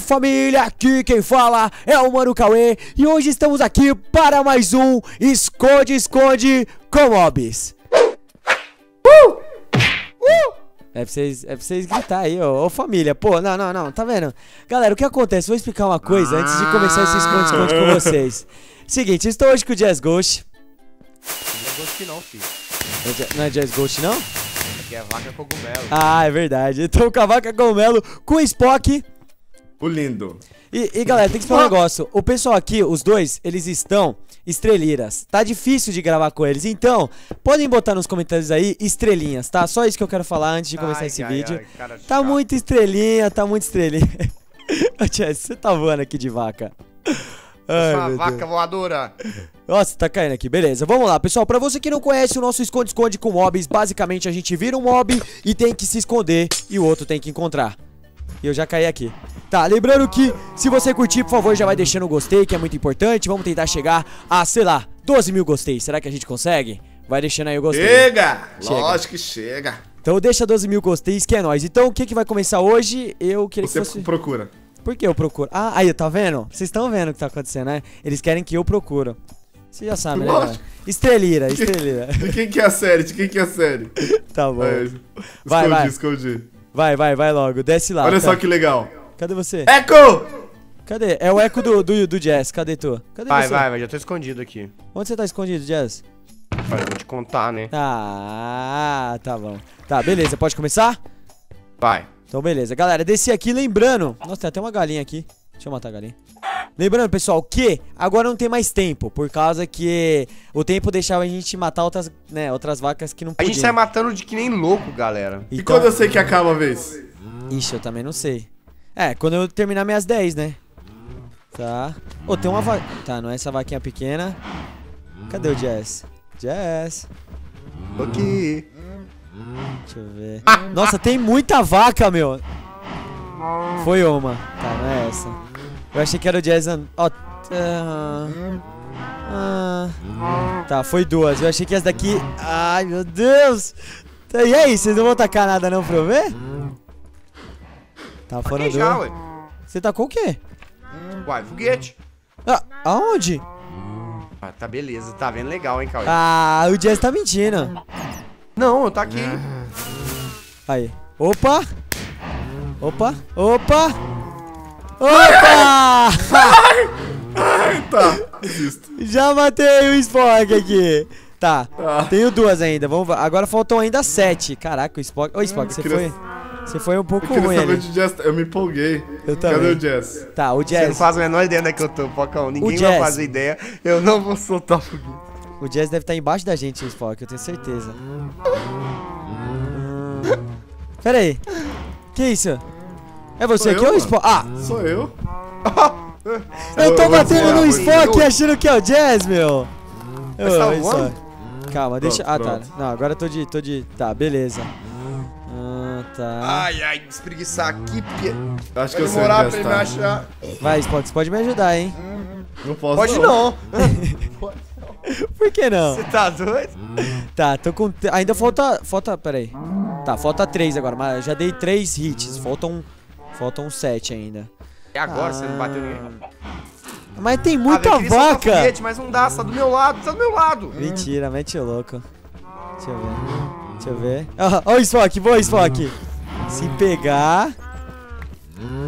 família, aqui quem fala é o Mano Cauê e hoje estamos aqui para mais um Esconde Esconde com Mobs. Uh! Uh! É pra vocês, é pra vocês gritar aí, ô, ô família. Pô, não, não, não, tá vendo? Galera, o que acontece? Vou explicar uma coisa antes de começar esse esconde-esconde com vocês. Seguinte, estou hoje com o Jazz Ghost. Não é Ghost não, filho. É Não é Jazz Ghost, não? Aqui é vaca cogumelo. Ah, é verdade. Então com a vaca cogumelo, com o Spock. O lindo. E, e, galera, tem que explicar um negócio. O pessoal aqui, os dois, eles estão estrelheiras. Tá difícil de gravar com eles. Então, podem botar nos comentários aí estrelinhas, tá? Só isso que eu quero falar antes de começar Ai, esse ai, vídeo. ai, cara Tá chato. muito estrelinha, tá muito estrelinha. Ô, Jess, você tá voando aqui de vaca. Ai, vaca Deus. voadora. Nossa, tá caindo aqui. Beleza, vamos lá, pessoal. Pra você que não conhece o nosso esconde-esconde com mobs, basicamente a gente vira um mob e tem que se esconder e o outro tem que encontrar. E eu já caí aqui. Tá, lembrando que se você curtir, por favor, já vai deixando o gostei, que é muito importante. Vamos tentar chegar a, sei lá, 12 mil gostei. Será que a gente consegue? Vai deixando aí o gostei. Chega! Chega. Lógico que chega. Então deixa 12 mil gosteis, que é nóis. Então o que, que vai começar hoje? Eu queria Você que fosse... procura. Por que eu procuro? Ah, aí, tá vendo? Vocês estão vendo o que tá acontecendo, né? Eles querem que eu procuro. Você já sabe, né? Lógico. Estrelira, estrelira. De quem que é a série? De quem que é a série? tá bom. Vai, escondi, vai. escondi. Vai, vai, vai logo. Desce lá. Olha tá. só que legal. Cadê você? Echo! Cadê? É o eco do, do, do Jazz. Cadê tu? Cadê Vai, você? vai, vai, já tô escondido aqui. Onde você tá escondido, Jazz? Vai, vou te contar, né? Ah, tá bom. Tá, beleza. Pode começar? Vai. Então, beleza. Galera, desci aqui lembrando. Nossa, tem até uma galinha aqui. Deixa eu matar a galinha. Lembrando, pessoal, que agora não tem mais tempo. Por causa que o tempo deixava a gente matar outras, né, outras vacas que não A podiam. gente sai matando de que nem louco, galera. E Então- quando eu sei que acaba a vez? Ixi, eu também não sei. É, quando eu terminar minhas 10, né? Tá. Ô, tem uma vaca. Tá, não é essa vaquinha pequena. Cadê o Jazz? Jazz. Aqui. Deixa eu ver. Nossa, tem muita vaca, meu. Foi uma. Tá, não é essa. Eu achei que era o Jazz. Ó. ah, ah. tá, foi duas. Eu achei que essa daqui. Ai, meu Deus. E aí, vocês não vão tacar nada não pra eu ver? Tá, já, duas. ué. Você tacou o quê? Uai, foguete. Ah, aonde? Ah, tá beleza. Tá vendo legal, hein, Cauê? Ah, o Jazz tá mentindo. Não, eu tá aqui. Aí. Opa! Opa! Opa! Opa! Tá, desisto. Já matei o Spock aqui. Tá, Tá. tenho duas ainda. Vamos, agora faltam ainda sete. Caraca, o Spock. Ô, Spock, você queria- foi. Você foi um pouco Eu ruim ali. de Jazz. Eu me empolguei. Eu Cadê também. o Jazz? Tá, o Você não Jazz. faz a menor ideia onde é que eu tô, Pocão. Ninguém vai Jazz. fazer ideia. Eu não vou soltar o foguete. O Jazz deve estar embaixo da gente, o Spock, eu tenho certeza. Pera aí. Que isso? É você Sou aqui eu, ou o. Spock? Ah! Sou eu? Eu tô vou batendo no Spock achando que é o Jazz, meu. Tá Ô, voando? Spock. Calma, deixa. Pronto, Ah, tá. pronto. Não, agora eu tô de. tô de. Tá, beleza. Ah, tá. Ai, ai, espreguiçar aqui, porque Acho que eu sei demorar pra ele Jazz me tá. achar. Vai, Spock, você pode me ajudar, hein? Não posso Pode não. Por que não? Você tá doido? Tá, tô com. Ainda falta. Falta. Pera aí. Tá, falta três agora, mas já dei três hits. Faltam. Faltam sete ainda. E agora você não bateu ninguém? Mas tem Ah, muita eu soltar vaca! foguete, mas não dá, você tá do meu lado, tá do meu lado. Mentira, mete o louco. Deixa eu ver. Deixa eu ver. Ó, ó o Spock, boa, Spock. Se pegar.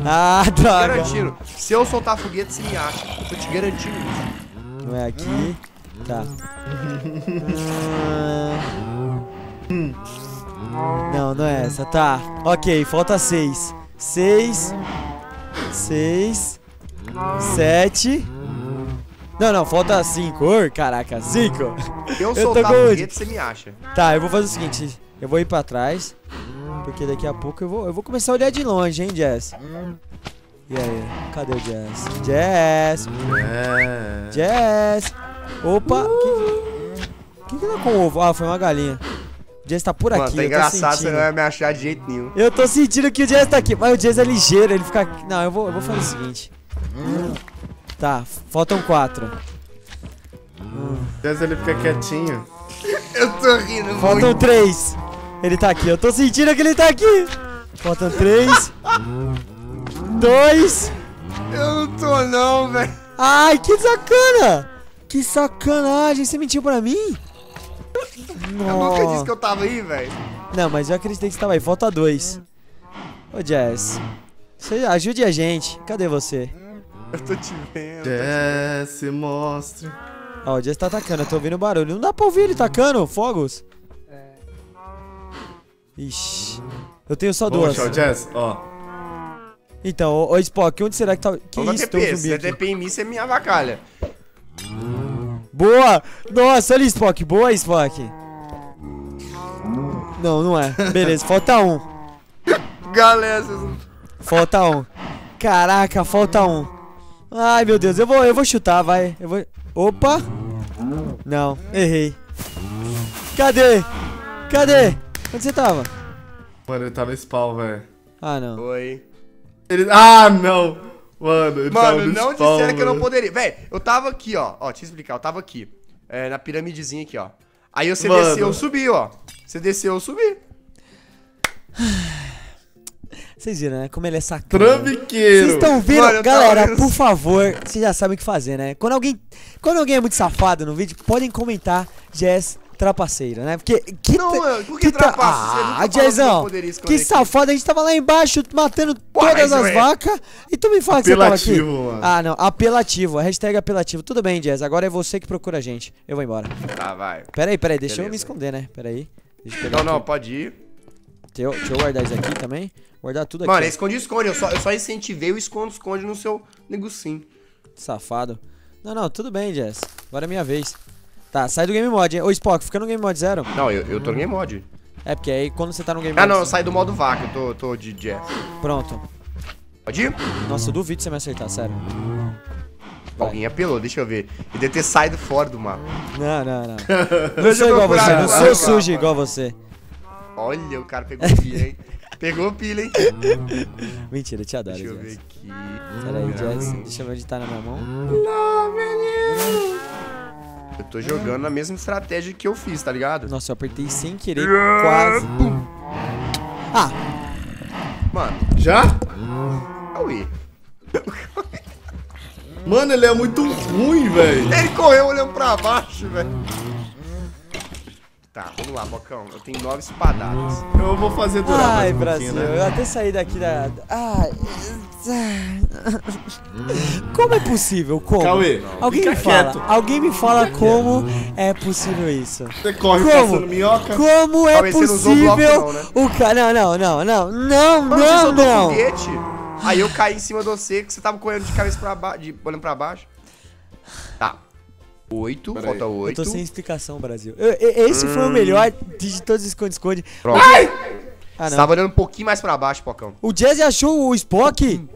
Ah, droga. garantindo. Se eu soltar foguete, você me acha. Tô te garantindo isso. Não é aqui. Tá. Não, não é essa. Tá. Ok, falta seis. Seis. Seis. Sete. Não, não, falta cinco. Oi, caraca, cinco. Se eu tô soltar foguete, você me acha. Tá, eu vou fazer o seguinte. Eu vou ir pra trás. Porque daqui a pouco eu vou, eu vou começar a olhar de longe, hein, Jazz? E aí? Cadê o Jazz? Jazz! É. Jazz! Opa! O que, que tá com o ovo? Ah, foi uma galinha. O Jazz tá por Mano, aqui, tá eu tô engraçado, você não vai me achar de jeito nenhum. Eu tô sentindo que o Jazz tá aqui. Mas o Jazz é ligeiro, ele fica aqui. Não, eu vou, eu vou fazer o seguinte. Tá, faltam quatro. Jazz ele fica quietinho. Eu tô rindo Faltam três. Ele tá aqui, eu tô sentindo que ele tá aqui. Faltam três. dois. Eu não tô não, velho. Ai, que sacana! Que sacanagem, você mentiu pra mim? Eu nunca disse que eu tava aí, velho. Não, mas eu acreditei que você tava aí. Falta dois. Ô, Jazz. Você ajude a gente. Cadê você? Eu tô te vendo. Jess, se mostre. Ó, o Jazz tá atacando. Eu tô ouvindo barulho. Não dá pra ouvir ele tacando fogos. Ixi. Eu tenho só duas. o Jess? Ó. Então, ô, ô Spock, onde será que tá. Que Vamos isso? TP. Tem um Se zumbi é. TP em mim, você me avacalha. Boa! Nossa, olha Spock. Boa, Spock. Não, não é. Beleza, falta um. Galera, vocês. Falta um. Caraca, falta um. Ai, meu Deus, eu vou, eu vou chutar, vai. Eu vou. Opa! Não, errei. Cadê? Cadê? Onde você tava? Mano, ele tá no spawn, velho. Ah, não. Oi. Ele... Ah, não! Mano, ele tava Mano, no não spawn, disseram que eu não mano. poderia. Véi, eu tava aqui, ó. Ó, deixa eu explicar. Eu tava aqui. É, na piramidezinha aqui, ó. Aí você Mano. desceu, eu subi, ó. Você desceu, eu subi. Vocês viram, né? Como ele é sacana. Vocês Trambiqueiro! estão vendo? Mano, tava Galera, vendo- por favor, vocês já sabem o que fazer, né? Quando alguém, quando alguém é muito safado no vídeo, podem comentar Jazz trapaceiro, né? Porque que Não, mano, por que tra- trapaça? Ah, falou que eu que safado, a gente tava lá embaixo matando todas as ué. vacas e tu me fala que você tava aqui. Apelativo, mano. Ah, não, apelativo, hashtag apelativo. Tudo bem, Jazz, agora é você que procura a gente. Eu vou embora. Tá, vai. Pera aí, pera aí, deixa eu Beleza. me esconder, né? Pera aí. Deixa eu pegar Não, não, aqui. pode ir. Deixa eu, deixa eu guardar isso aqui também. Guardar tudo aqui. Mano, ó. esconde, esconde. Eu só, eu só incentivei o esconde-esconde no seu negocinho. Safado. Não, não, tudo bem, Jess. Agora é minha vez. Tá, sai do Game Mod, hein? Ô, Spock, fica no Game Mod zero. Não, eu, eu tô no game mod. É, porque aí quando você tá no Game Ah, Mod... não, eu saí do modo vaca. Eu tô, tô de jazz. Pronto. Pode ir? Nossa, eu duvido você me acertar, sério. Vai. Alguém apelou, deixa eu ver. Ele deve ter saído fora do mapa. Não, não, não. Não sou igual você, não sou sujo igual você. Olha, o cara pegou pilha, hein? Pegou pilha, hein? Mentira, eu te adoro, Deixa eu ver Jess. aqui. Pera aí, Jess. Deixa eu ver onde tá na minha mão. Eu tô jogando na mesma estratégia que eu fiz, tá ligado? Nossa, eu apertei sem querer, quase. Ah, Mano, Já? Cauê. Mano, ele é muito ruim, velho. Ele correu olhando pra baixo, velho. Tá, vamos lá, Bocão. Eu tenho nove espadadas. Eu vou fazer durar ai, mais um Brasil, né? eu até saí daqui da... Ai... Como é possível? Como? Cauê, Alguém me fala, quieto. alguém me fala como é possível isso. Você corre Como? minhoca? Como é Cauê, você não possível bloco não, né? o cara... Não, não, não, não, você não, não. foguete. Aí eu caí em cima de você, que você tava correndo de cabeça pra baixo, de, olhando pra baixo. Tá. Oito, Pera falta aí. Eu oito. tô sem explicação, Brasil. Eu- eu- esse foi o melhor de todos os esconde-esconde. Pronto. Ah, Você não. tava olhando um pouquinho mais pra baixo, Pocão. O Jazzy achou o Spock?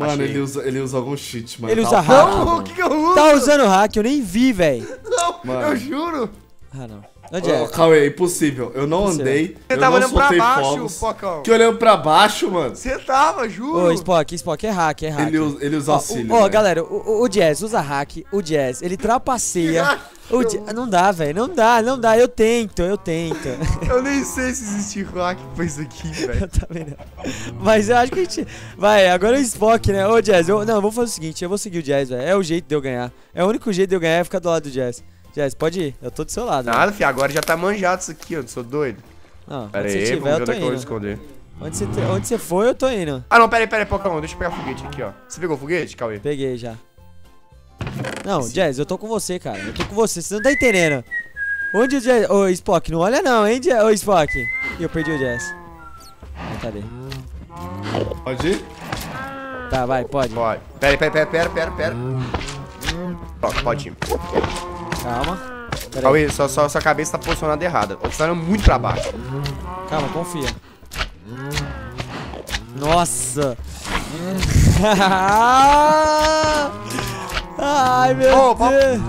Mano, Achei. ele usa, ele usa algum cheat, mano. Ele Tá usa hack. mano. o que, que eu uso? Tá usando hack, eu nem vi, velho. Não, Mano. eu juro. Ah, não. Ô, Ô, Jazz, Cauê, impossível. Eu não Impossível. andei. Você tava não olhando pra baixo, fogos. Pocão. Que olhando pra baixo, mano. Você tava, juro. Ô, Spock, Spock é hack, é hack. Ele usa, ele usa Ó, auxílio. Ó, né? galera, o, o- Jazz usa hack, o Jazz, ele trapaceia. O Jazz- não dá, velho, não dá, não dá. Eu tento, eu tento. Eu nem sei se existe hack pra isso aqui, velho. Eu também não. Mas eu acho que a gente. Vai, agora é o Spock, né? Ô, Jazz, eu... não, eu vou fazer o seguinte: eu vou seguir o Jazz, velho. É o jeito de eu ganhar. É o único jeito de eu ganhar é ficar do lado do Jazz. Jazz, pode ir, eu tô do seu lado. né? Nada, fi, agora já tá manjado isso aqui, eu sou doido. Não, Pera onde você aí, tiver, vamos ver onde é que eu vou esconder. Onde você, te- onde você for, eu tô indo. Ah, não, pera aí, pera aí, Pocão, deixa eu pegar o foguete aqui, ó. Você pegou o foguete, Cauê? Peguei já. Não, Jazz, eu tô com você, cara. Eu tô com você, você não tá entendendo. Onde o Jazz. Ô, Spock, não olha não, hein, Jazz? Ô, Spock. E eu perdi o Jazz. Ah, ali. Pode ir? Tá, vai, pode. Pode. Pera aí, pera, pera, pera, pera, pera. Pronto, pode ir. Calma. Pera. Cauê, sua, sua, sua cabeça tá posicionada errada. Tá olhando muito pra baixo. Calma, confia. Nossa! Ai, meu pa- Deus!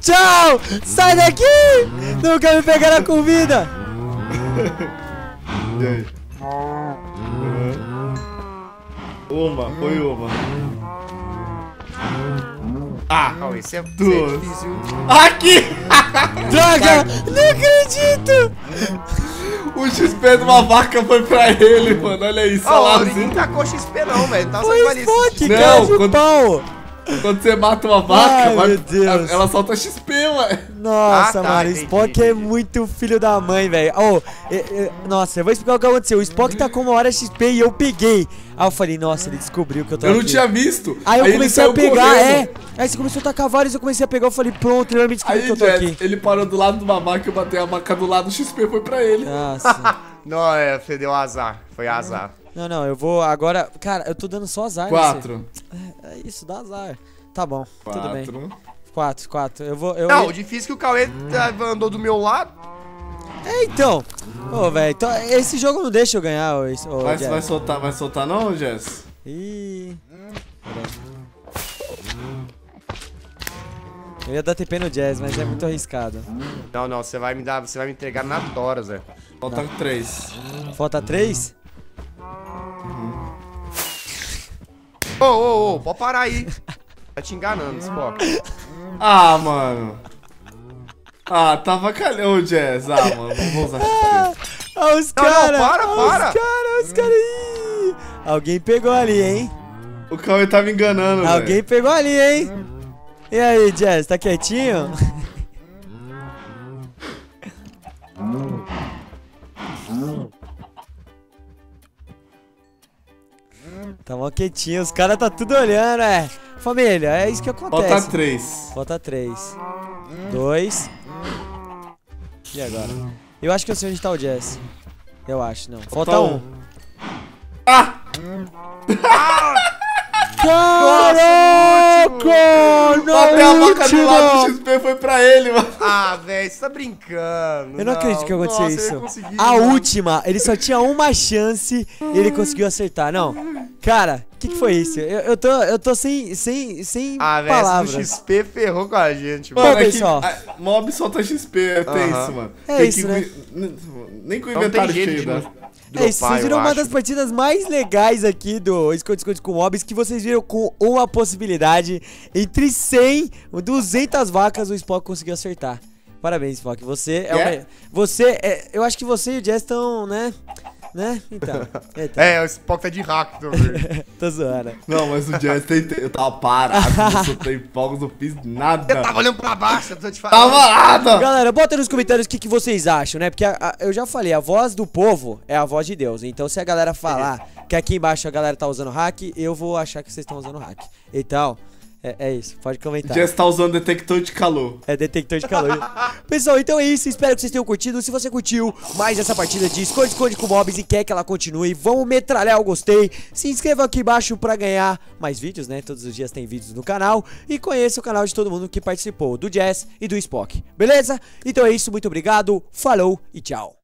Tchau! Sai daqui! Nunca me pegará com vida! E aí? Uhum. Uma, foi uma. Ah, você é, você é Duas. difícil. aqui! Droga! Não acredito! O XP de uma vaca foi pra ele, mano. Olha isso, Ó, o salário. ninguém tacou XP não, velho. Tá só ali. Spock, Não, quando- pau! Quando você mata uma vaca, Ai, vai- meu Deus. ela solta XP, ué. Nossa, Ah, tá, mano, o entendi, Spock é entendi. muito filho da mãe, velho. Oh, é- é- nossa, eu vou explicar o que aconteceu. O Spock tá com uma hora XP e eu peguei. Aí eu falei, nossa, ele descobriu que eu tô Eu não aqui. tinha visto. Aí eu ele comecei a pegar, correndo. é. Aí você começou a tacar vários, eu comecei a pegar, eu falei, pronto, ele vai me descobrir Aí, que eu tô Jess, aqui. ele parou do lado de uma vaca, eu batei a vaca do lado, o XP foi pra ele. Nossa. Não, é, você deu azar. Foi azar. Não, não, eu vou agora. Cara, eu tô dando só azar. nesse- Quatro. É isso, dá azar. Tá bom, tudo bem. Quatro. Quatro, quatro. Eu vou. Eu, Não, o difícil é que o Cauê tá- andou do meu lado. É, então. Ô, velho, então, esse jogo não deixa eu ganhar, ô, ô, Vai, vai soltar, vai soltar não, Jess? Ih. Eu ia dar TP no Jazz, mas é muito arriscado. Não, não, você vai me dar, você vai me entregar na tora, Zé. Falta três. Falta três? Ô, ô, ô, pode parar aí. Tá te enganando, Spock. Ah, mano. Ah, tava calhão, Jazz. Ah, mano, vamos usar XP. Ah, os Não, não, caras! para, ah, para. Os caras, os caras! Alguém pegou ali, hein? O Cauê tá me enganando. Alguém pegou ali, hein? E aí, Jazz, tá quietinho? Tá mó quietinho, os caras tá tudo olhando, é. Família, é isso que acontece. Falta três. Falta três. Dois. E agora? Eu acho que eu sei onde tá o Jazz. Eu acho, não. Falta, um. Ah! Caraca! Batei a Na vaca do lado, o última! XP foi pra ele, mano. Ah, velho, você tá brincando. Eu não acredito que aconteceu Nossa, isso. A mano. última, ele só tinha uma chance e ele conseguiu acertar. Não. Cara, o que, que foi isso? Eu, eu tô, eu tô sem, sem, sem Ah, palavras. XP ferrou com a gente, mano. Mano, é que a- mob solta XP, é tenso, Aham. mano. É Tem isso, que né? Nem com o tem inventário cheio, né? não É isso, dropar, vocês viram eu uma acho. das partidas mais legais aqui do Esconde Esconde com Mobs que vocês viram com uma possibilidade entre 100 e 200 vacas o Spock conseguiu acertar. Parabéns, Spock. Você é o Yeah. me- Você é. Eu acho que você e o Jess estão, né? Né? Então. Eita, É, o Spock tá de hack também. tô zoando. Não, mas o Jazz tem. Eu tava parado, não soltei fogos, não fiz nada. Eu tava olhando pra baixo, eu tô te Tava falando. nada! Galera, bota nos comentários o que, que vocês acham, né? Porque a- a- eu já falei, a voz do povo é a voz de Deus. Então, se a galera falar que aqui embaixo a galera tá usando hack, eu vou achar que vocês estão usando hack. Então, é, é isso. Pode comentar. Jazz tá usando detector de calor. É detector de calor. Pessoal, então é isso. Espero que vocês tenham curtido. Se você curtiu mais essa partida de esconde-esconde com mobs e quer que ela continue, vamos metralhar o gostei. Se inscreva aqui embaixo pra ganhar mais vídeos, né? Todos os dias tem vídeos no canal. E conheça o canal de todo mundo que participou, do Jazz e do Spock. Beleza? Então é isso. Muito obrigado. Falou e tchau.